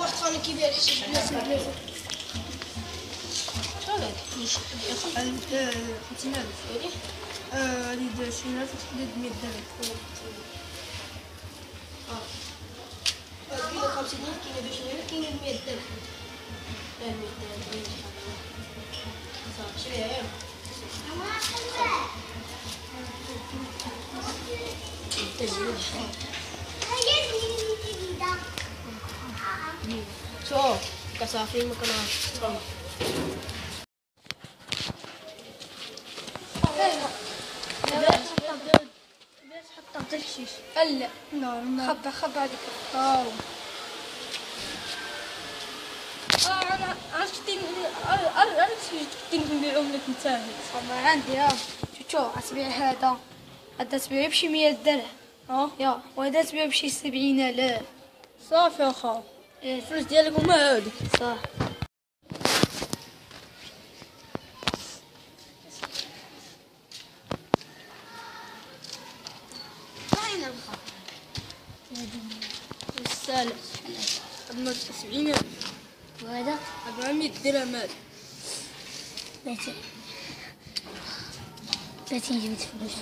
واحد ثاني كبير حسب الناس مبلغ خمسين ألف أريد عشرين ألف تحديد مية درهم كيلو 50 كيلو 20 كيلو 100 درهم لا 100 درهم صافي شريها يا شوف كسافين مكانها بس حطها تحشيش هلا لا خبى خبى هذيك آه أنا عرفتي كنت نبيعهم لك نتاهل طبعا عندي آه شو شو اسبيع هذا هذا اسبيع بشي مية درهم آه يا وهذا اسبيع بشي سبعين الاف صافي يا. الفلوس ديالك هما هادو صح. السالة. قد تسعين وهذا؟ أربعمية درهم هذا. ثلاثين ثلاثين جبت فلوس